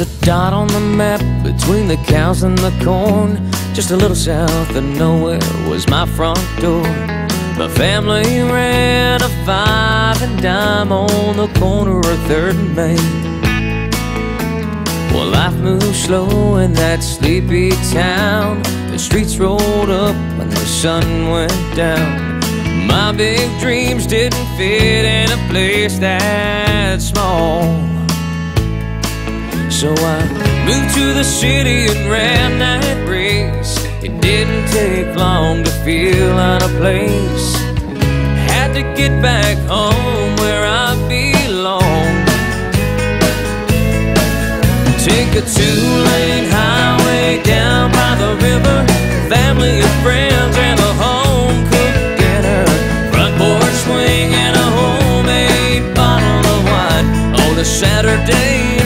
Just a dot on the map between the cows and the corn. Just a little south of nowhere was my front door. My family ran a five and dime on the corner of Third and Main. Well, life moved slow in that sleepy town. The streets rolled up when the sun went down. My big dreams didn't fit in a place that small. So I moved to the city and ran that race. It didn't take long to feel out of place. Had to get back home where I belong. Take a two-lane highway down by the river. Family and friends and a home-cooked dinner. Front porch swing and a homemade bottle of wine on a Saturday